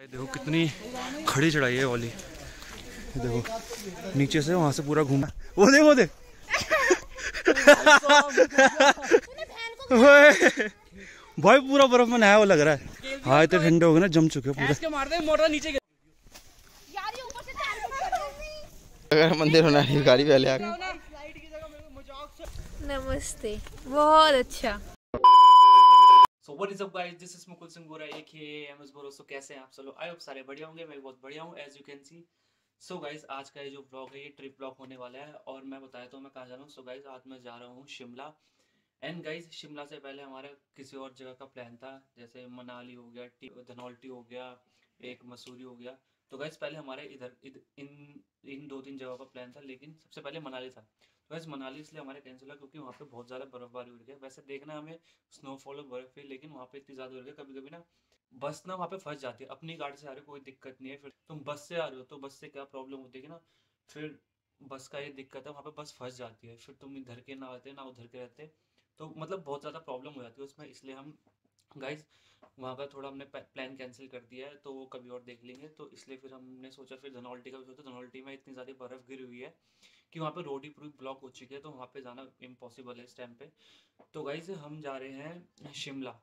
देखो कितनी खड़ी चढ़ाई है वाली। देखो नीचे से वहाँ से पूरा घूमा वो देख वो देख। भाई पूरा बर्फ़ में नया वो लग रहा है। हाँ इतने ठंडे हो गए ना जम चुके पूरे। मार दे मोटर नीचे अगर मंदिर होना है गाड़ी पहले आ गई नमस्ते बहुत अच्छा। So what is up guys this is Mukul Singh Bora एक ही एम एस बोरो सो कैसे हैं आप सब लोग? आई होप सारे बढ़िया होंगे। मैं भी बहुत बढ़िया हूँ as you can see so guys आज का ये जो ब्लॉग है ये ट्रिप ब्लॉग होने वाला है। और मैं बताया तो मैं कहाँ जा रहा हूँ। सो गाइस आज मैं जा रहा हूँ शिमला। एंड गाइस शिमला से पहले हमारा किसी और जगह का प्लान था। जैसे मनाली हो गया धनौल्टी हो गया एक मसूरी हो गया। तो गाइस पहले हमारे इधर इध, इन इन दो तीन जगहों का प्लान था लेकिन सबसे पहले मनाली था। वैसे मनाली इसलिए हमारे कैंसिल हुआ क्योंकि वहाँ पे बहुत ज़्यादा बर्फबारी हो रही है। वैसे देखना हमें स्नोफॉल और बर्फ़ है, लेकिन वहाँ पे इतनी ज़्यादा हो रही है कभी कभी ना बस ना वहाँ पे फंस जाती है। अपनी गाड़ी से आ रहे हो, कोई दिक्कत नहीं है, फिर तुम बस से आ रहे हो तो बस से क्या प्रॉब्लम होती है ना, फिर बस का ये दिक्कत है, वहाँ पे बस फंस जाती है। फिर तुम इधर के ना आते, ना उधर के रहते तो मतलब बहुत ज़्यादा प्रॉब्लम हो जाती है उसमें। इसलिए हम गाइज़ वहाँ का थोड़ा हमने प्लान कैंसिल कर दिया है तो वो कभी और देख लेंगे। तो इसलिए फिर हमने सोचा, फिर धनौल्टी का भी सोचा, धनौल्टी में इतनी ज़्यादा बर्फ़ गिरी हुई है कि वहाँ पे रोड ही पूरी ब्लॉक हो चुकी है तो वहाँ पे जाना इम्पॉसिबल है इस टाइम पे। तो गाइज़ हम जा रहे हैं शिमला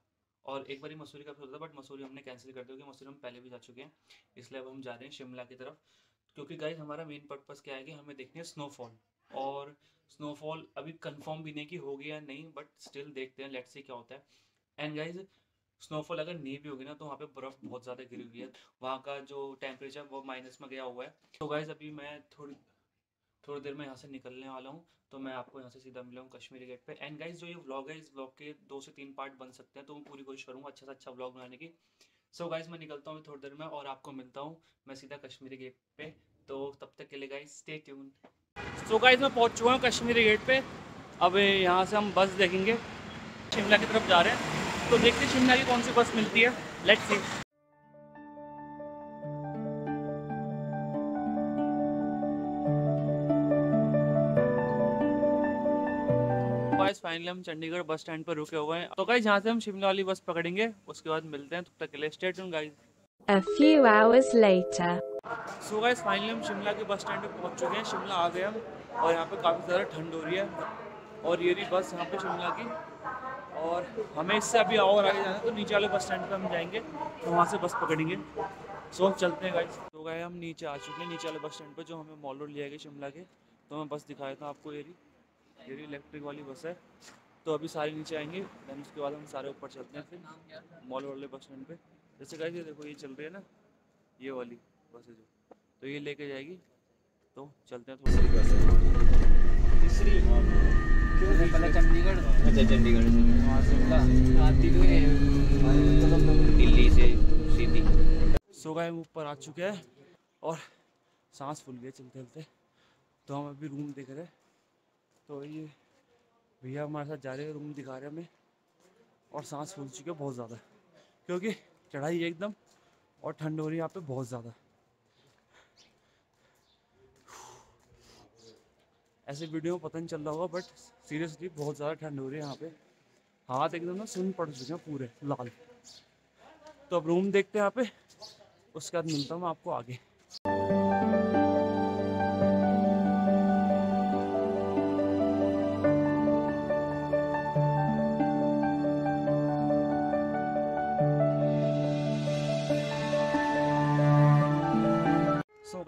और एक बार मसूरी का भी सोचा था बट मसूरी हमने कैंसिल कर दिया क्योंकि मसूरी हम पहले भी जा चुके हैं। इसलिए अब हम जा रहे हैं शिमला की तरफ़। क्योंकि गाइज़ हमारा मेन पर्पज़ क्या है कि हमें देखनी है स्नोफॉल और स्नोफॉल अभी कंफर्म भी नहीं कि होगी या नहीं बट स्टिल देखते हैं लेट्स सी क्या होता है। एंड गाइज़ स्नोफॉल अगर नहीं भी होगी ना तो वहाँ पे बर्फ़ बहुत ज़्यादा गिरी हुई है। वहाँ का जो टेम्परेचर वो माइनस में गया हुआ है। तो गाइज़ अभी मैं थोड़ी थोड़ी देर में यहाँ से निकलने वाला हूँ तो मैं आपको यहाँ से सीधा मिला हूँ कश्मीरी गेट पे। एंड गाइज़ जो ये व्लॉग है, इस व्लॉग के दो से तीन पार्ट बन सकते हैं तो मैं पूरी कोशिश करूँगा अच्छा से अच्छा व्लॉग बनाने की। सो so गाइज़ मैं निकलता हूँ थोड़ी देर में और आपको मिलता हूँ मैं सीधा कश्मीरी गेट पे। तो तब तक के लिए guys stay tune so guys मैं पहुँच चुका हूँ कश्मीरी गेट पे। अब यहाँ से हम बस देखेंगे। शिमला की तरफ़ जा रहे हैं। तो देखते शिमला की कौन सी बस मिलती है। लेट्स सी गाइस फाइनली हम चंडीगढ़ बस स्टैंड पर रुके हुए हैं। तो गाइस यहाँ से हम शिमला वाली बस पकड़ेंगे उसके बाद मिलते हैं तब तक के लिए stay tune guys A few hours later. So guys finally हम शिमला के बस स्टैंड पे पहुँच चुके हैं। शिमला आ गए हम और यहाँ पे काफ़ी ज़्यादा ठंड हो रही है। और ये रही बस यहाँ पे शिमला की। और हमें इससे अभी और आगे जाना है तो नीचे वाले बस स्टैंड पे हम जाएँगे तो वहाँ से बस पकड़ेंगे। सो हम चलते हैं गाइस तो गए हम नीचे आ चुके हैं नीचे वाले बस स्टैंड पे जो हमें मॉल रोड लिया गया शिमला के तो मैं बस दिखाया था आपको ये रही। ये रही इलेक्ट्रिक वाली बस है। तो अभी सारे नीचे आएँगे देन उसके बाद हम सारे ऊपर चलते हैं फिर। मॉल वाले बस स्टैंड पे। जैसे गाइस ये देखो ये चल रही है ना ये वाली बस है जो। तो ये लेके जाएगी। तो चलते हैं थोड़ी तीसरी पहले चंडीगढ़। अच्छा चंडीगढ़ से। वहाँ शिमला। आती तो दिल्ली से सीधी। सो गए हम ऊपर आ चुके हैं और सांस फूल गए चलते चलते तो हम अभी रूम देख रहे हैं। तो ये भैया हमारे साथ जा रहे हैं, रूम दिखा रहे हैं हमें। और सांस फूल चुकी है बहुत ज़्यादा, क्योंकि चढ़ाई एकदम और ठंड हो रही है यहाँ पे बहुत ज़्यादा। ऐसे वीडियो में पता नहीं चल रहा होगा बट सीरियसली बहुत ज़्यादा ठंड हो रही है यहाँ पे। हाथ एकदम ना सुन पड़ चुके हैं पूरे, लाल। तो अब रूम देखते हैं यहाँ पे, उसके बाद मिलता हूँ आपको आगे।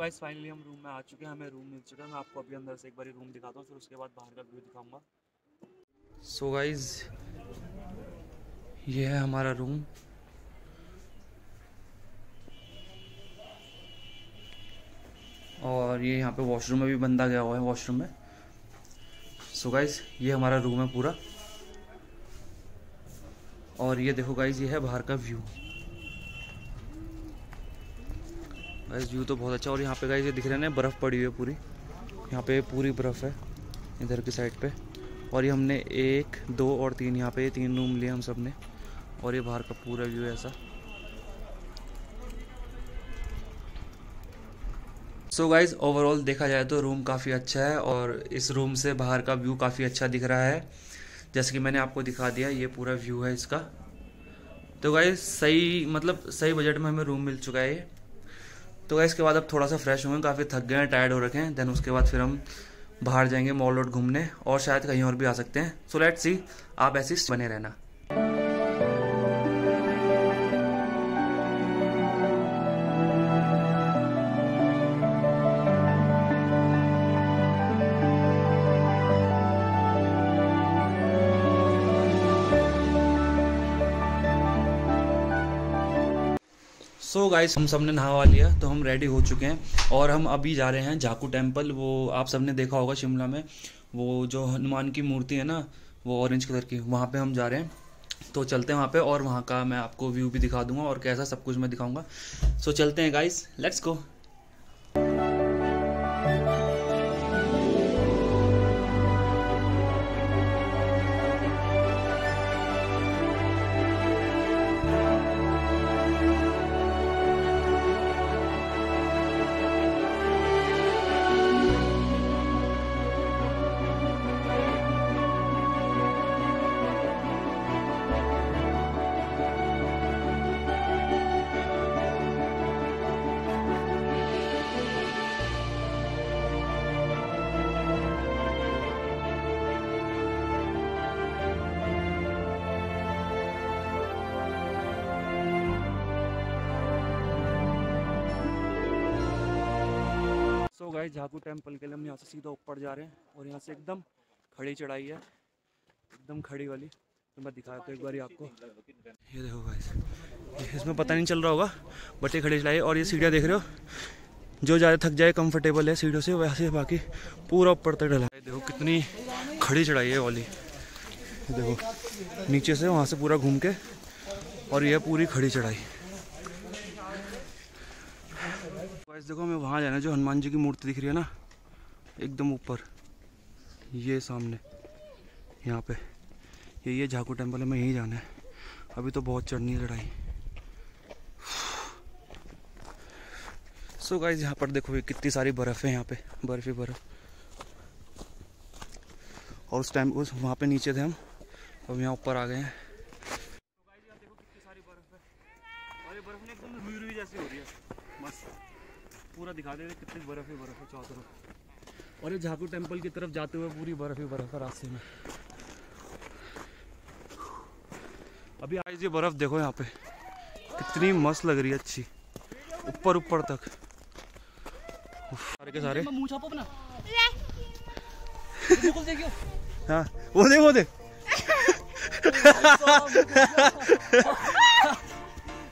गाइस फाइनली हम रूम में आ चुके हैं, हमें रूम मिल चुका है। मैं आपको अभी अंदर से एक बार रूम दिखाता हूँ, फिर उसके बाद बाहर का व्यू दिखाऊँगा। सो गाइज़ ये है हमारा रूम और ये यहाँ पे वॉशरूम में भी बंदा गया हुआ है वॉशरूम में। सो so गाइज़ ये हमारा रूम है पूरा। और ये देखो गाइज़ ये है बाहर का व्यू गाइज़ व्यू तो बहुत अच्छा और यहाँ पे गाइज़ ये दिख रहे हैं ना, बर्फ़ पड़ी हुई है पूरी। यहाँ पे पूरी बर्फ़ है, इधर की साइड पे। और ये हमने एक, दो और तीन, यहाँ पे तीन रूम लिए हम सबने और ये बाहर का पूरा व्यू है ऐसा। सो गाइज़ ओवरऑल देखा जाए तो रूम काफ़ी अच्छा है और इस रूम से बाहर का व्यू काफ़ी अच्छा दिख रहा है। जैसे कि मैंने आपको दिखा दिया, ये पूरा व्यू है इसका। तो गाइज़ सही मतलब सही बजट में हमें रूम मिल चुका है ये। तो गाइस इसके बाद अब थोड़ा सा फ्रेश हुए काफ़ी थक गए हैं टायर्ड हो रखे हैं देन उसके बाद फिर हम बाहर जाएँगे मॉल रोड घूमने, और शायद कहीं और भी आ सकते हैं। सो लेट्स सी आप ऐसे बने रहना। गाइस हम सबने नहावा लिया तो हम रेडी हो चुके हैं। और हम अभी जा रहे हैं झाकू टेंपल वो आप सबने देखा होगा शिमला में। वो जो हनुमान की मूर्ति है ना, वो ऑरेंज कलर की, वहाँ पे हम जा रहे हैं। तो चलते हैं वहाँ पे, और वहाँ का मैं आपको व्यू भी दिखा दूँगा, और कैसा सब कुछ मैं दिखाऊँगा। सो चलते हैं guys let's go guys Jakhu temple के लिए। हम यहाँ से सीधा ऊपर जा रहे हैं और यहाँ से एकदम खड़ी चढ़ाई है। एकदम खड़ी वाली। तो मैं दिखाया तो एक बार आपको। ये देखो गाइस इसमें पता नहीं चल रहा होगा, बट ये खड़ी चढ़ाई है और ये सीढ़ियाँ देख रहे हो? जो ज़्यादा थक जाए कंफर्टेबल है सीढ़ियों से, वैसे बाकी पूरा ऊपर तक डला। है देखो कितनी खड़ी चढ़ाई है वाली। देखो, नीचे से वहाँ से पूरा घूम के और ये पूरी खड़ी चढ़ाई। गाइस देखो हमें वहाँ जाना जो हनुमान जी की मूर्ति दिख रही है ना, एकदम ऊपर। ये सामने, यहाँ पे। ये ये झाकू टेंपल है हमें यहीं जाना है। अभी तो बहुत चढ़नी है लड़ाई। सो गाइस यहाँ पर देखो ये कितनी सारी बर्फ़ है यहाँ पे, बर्फ़ ही बर्फ़। और उस टाइम उस, वहाँ पे नीचे थे हम, अब यहाँ ऊपर आ गए हैं और ये बर्फ़ ने एकदम रुई रुई जैसी हो रही है मस्त पूरा दिखा दे रहे कितनी बर्फ़ ही बर्फ़ है चारों तरफ़। और ये झाकू टेंपल की तरफ़ जाते हुए पूरी बर्फ़ ही बर्फ़ है रास्ते में। अभी आज ये बर्फ़ देखो यहाँ पे। कितनी मस्त लग रही है अच्छी। ऊपर ऊपर तक। सारे के सारे। अपना। हाँ वो देख वो देख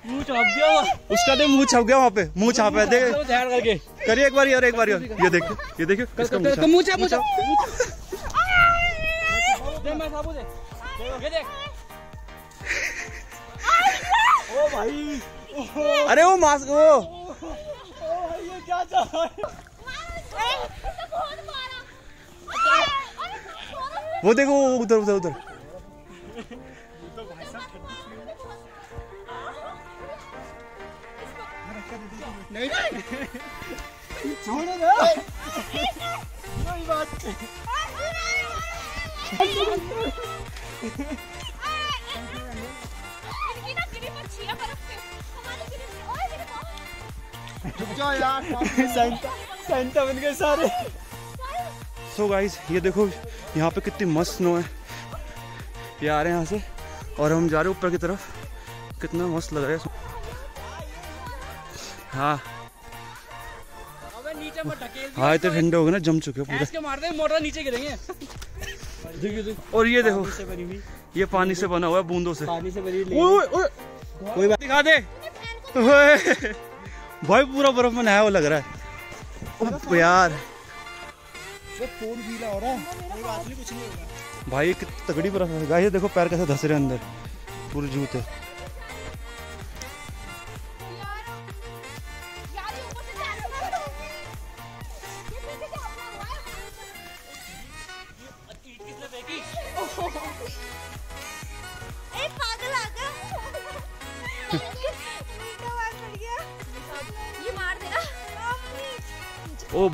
मुँह छाप दिया उसका देख मुँह छप गया वहाँ पे। मुँह छापा है। देख। ध्यान करके। करिए एक बार और एक बार और ये देखिए ये देखिए इसका मुँह मुँह छाप। मुँह छाप। दे मैं छापू दे। ये देख। ओ भाई। अरे वो मास्क वो। ये क्या रहा है? वो देखो वो उधर उधर। उधर सेंटा बन गए सारे। सो गाइस ये देखो यहाँ पे कितनी मस्त स्नो है। ये आ रहे हैं यहाँ से और हम जा रहे हैं ऊपर की तरफ़। कितना मस्त लग रहा है। हाँ। नीचे मत ढकेल हाँ इतने ठंडे हो गए ना जम चुके ऐसे मार दे मोटर नीचे गिरेंगे। पूरे और ये देखो ये पानी से बना हुआ है बूंदों से। पानी बनी कोई बात दिखा दे। भाई पूरा बर्फ़ में नहाया हुआ लग रहा है। यार। फ़ोन गीला हो रहा है। भाई कितनी तगड़ी बर्फ़ है। गाइस देखो पैर कैसे धस रहे हैं अंदर। पूरे जूते।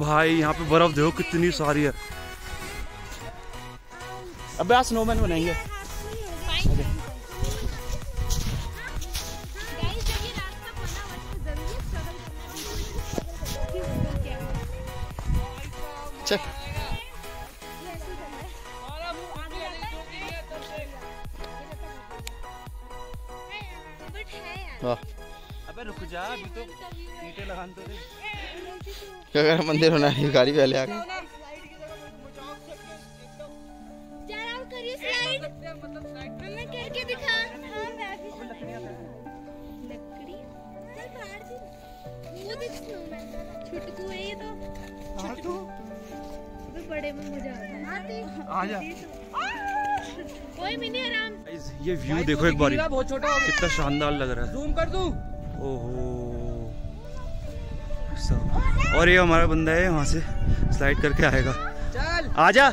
भाई यहाँ पे बर्फ़ देखो कितनी सारी है। अब यहाँ स्नोमैन बनाएँगे अबे रुक जा अभी तो ईटे लगाने तो कर मंदिर होना है गाड़ी पहले आ गई करके दिखा। हाँ है। ये तो हाँ तो। अबे बड़े में मज़ा आ जा। कोई भी आराम। ये व्यू देखो एक बार। बहुत छोटा। कितना शानदार लग रहा है। जूम कर दूँ ओहो। और ये हमारा बंदा है वहाँ से स्लाइड करके आएगा। चल। आजा।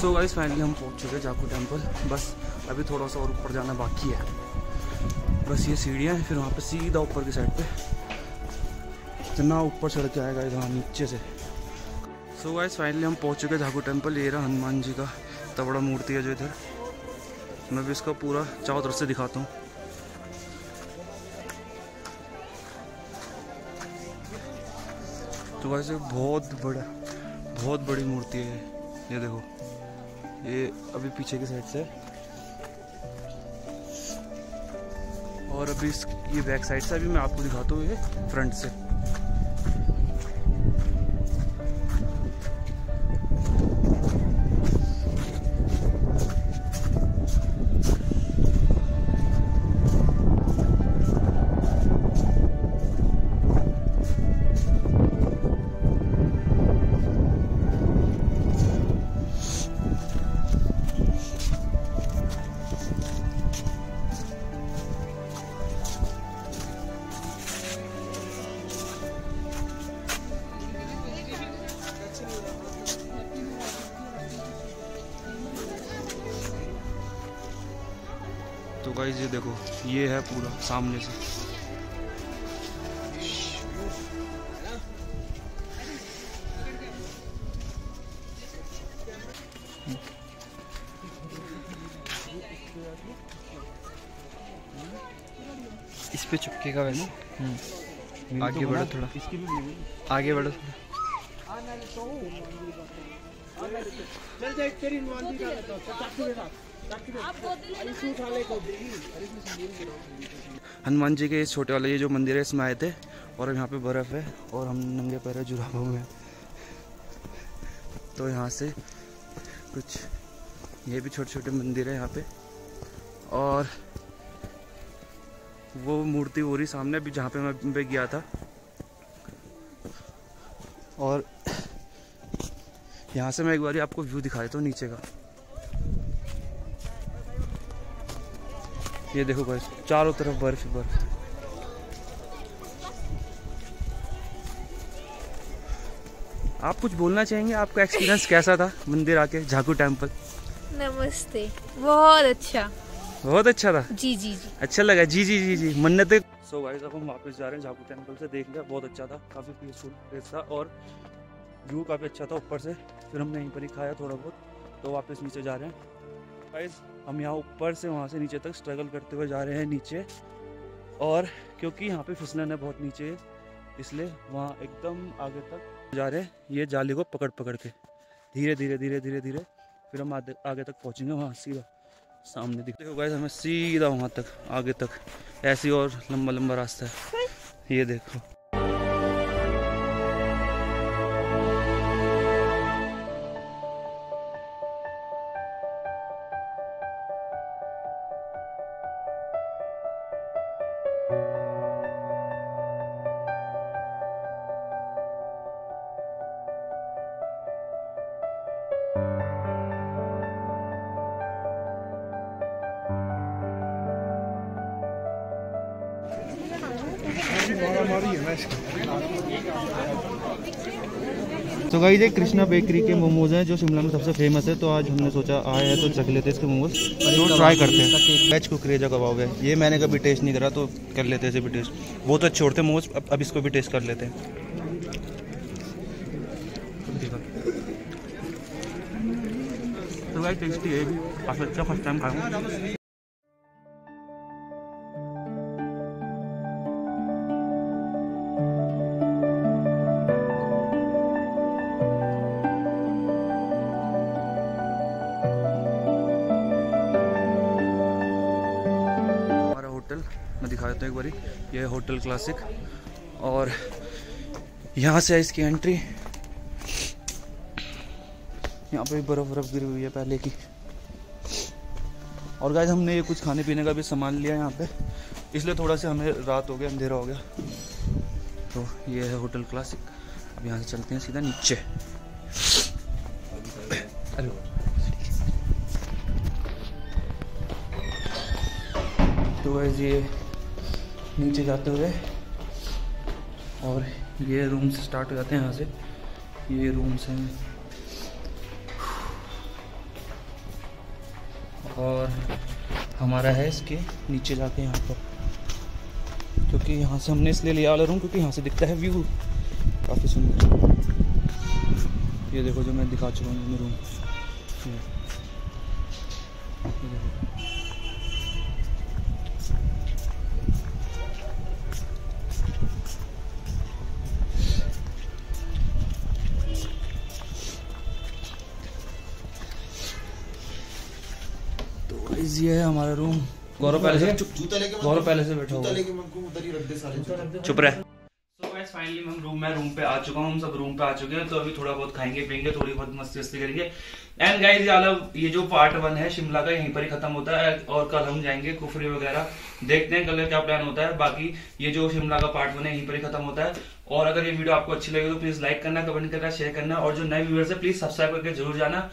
सो गाइस फाइनली हम पहुँच चुके हैं जाकू टेंपल बस, अभी थोड़ा सा और ऊपर जाना बाकी है। बस ये सीढ़ियाँ हैं, फिर वहाँ पे सीधा ऊपर की साइड पे। इतना ऊपर चढ़ के आएगा, इधर नीचे से। सो गाइस फाइनली हम पहुँच चुके हैं जाकू टेंपल ये रहा हनुमान जी का इतना बड़ा मूर्ति है जो इधर। मैं भी इसका पूरा चारों तरफ़ से दिखाता हूँ। तो वैसे बहुत बड़ा, बहुत बड़ी मूर्ति है ये देखो, ये अभी पीछे की साइड से। और अभी इस, ये बैक साइड से अभी मैं आपको दिखाता हूँ, ये फ्रंट से तो गाइज़ ये देखो ये है पूरा सामने से। इस पे चुपकेगा वैसे। आगे बढ़ो थोड़ा। आगे बढ़ो थोड़ा। हनुमान जी के इस छोटे वाले ये जो मंदिर है, इसमें आए थे और यहाँ पे बर्फ़ है और हम नंगे पैर जुराबों में तो यहाँ से कुछ ये भी छोटे छोटे मंदिर है यहाँ पे। और वो मूर्ति हो रही सामने अभी जहाँ पे मैं पे गया था। और यहाँ से मैं एक बार आपको व्यू दिखा देता हूँ नीचे का। ये देखो भाई चारों तरफ़ बर्फ़ ही बर्फ़। आप कुछ बोलना चाहेंगे? आपका एक्सपीरियंस कैसा था मंदिर आके झाकू टेंपल नमस्ते बहुत अच्छा। बहुत अच्छा था? जी जी जी। अच्छा लगा जी जी जी जी मन्नत। सो गाइस अब हम वापस जा रहे हैं झाकू टेंपल से देख लिया बहुत अच्छा था काफ़ी पीसफुल प्लेस था और व्यू काफ़ी अच्छा था ऊपर से। फिर हमने यहीं पर ही खाया थोड़ा बहुत तो वापस नीचे जा रहे हैं। गाइस हम यहाँ ऊपर से वहाँ से नीचे तक स्ट्रगल करते हुए जा रहे हैं नीचे। और क्योंकि यहाँ पे फिसलन है बहुत नीचे, इसलिए वहाँ एकदम आगे तक जा रहे हैं। ये जाली को पकड़ पकड़ के धीरे धीरे धीरे धीरे धीरे फिर हम आगे आगे तक पहुँचेंगे वहाँ सीधा सामने दिखते देखो गए हमें सीधा वहाँ तक, आगे तक। ऐसी और लंबा लंबा रास्ता है। ये देखो। तो गाइस ये कृष्णा बेकरी के मोमोज हैं जो शिमला में सबसे फ़ेमस है तो आज हमने सोचा आए हैं तो चख लेते हैं इसके मोमोज तो ट्राई करते हैं। वेज कुकरेजा कबाब है ये मैंने कभी टेस्ट नहीं करा तो कर लेते हैं इसे भी टेस्ट वो तो अच्छे होते हैं मोमोज अब अब इसको भी टेस्ट कर लेते हैं। तो गाइस टेस्टी है भी। काफ़ी अच्छा फ़र्स्ट टाइम खाया होटल क्लासिक और यहाँ से है इसकी एंट्री यहाँ पे भी बर्फ़ बर्फ़ गिरी हुई है पहले की। और गाइस हमने ये कुछ खाने पीने का भी सामान लिया यहाँ पे। इसलिए थोड़ा सा हमें रात हो गया, अंधेरा हो गया। तो ये है होटल क्लासिक अब यहाँ से चलते हैं सीधा नीचे। तो गाइस ये नीचे जाते हुए। और ये रूम से स्टार्ट हो जाते हैं यहाँ से। ये रूम्स हैं। और हमारा है इसके नीचे जाके यहाँ पर। क्योंकि यहाँ से हमने इसलिए लिया वाला रूम क्योंकि यहाँ से दिखता है व्यू काफ़ी सुंदर। ये देखो जो मैं दिखा चुका हूँ रूम ये देखो। हमारा रूम गौरव पहले से गौरव पहले से बैठा हुआ चुप रहे। फाइनली हम रूम में रूम पे आ चुका हूँ हम सब रूम पे आ चुके हैं तो अभी थोड़ा बहुत खाएँगे पियेंगे थोड़ी बहुत मस्ती वस्ती करेंगे। एंड गाइस ये वाला ये जो पार्ट वन है शिमला का यहीं पर ही खत्म होता है और कल हम जाएँगे कुफरी वगैरह। देखते हैं कल क्या प्लान होता है। बाकी ये जो शिमला का पार्ट वन है यहीं पर ही खत्म होता है। और अगर ये वीडियो आपको अच्छी लगे तो प्लीज़ लाइक करना कमेंट करना शेयर करना और जो नए व्यूअर्स है प्लीज़ सब्सक्राइब करके ज़रूर जाना।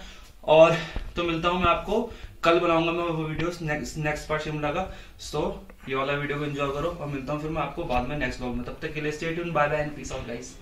और तो मिलता हूँ मैं आपको। कल बनाऊँगा मैं वो video next next part Shimla का सो ये वाला वीडियो को एंजॉय करो और मिलता हूँ फिर मैं आपको बाद में नेक्स्ट ब्लॉग में। तब तक के लिए stay tune bye bye and peace out guys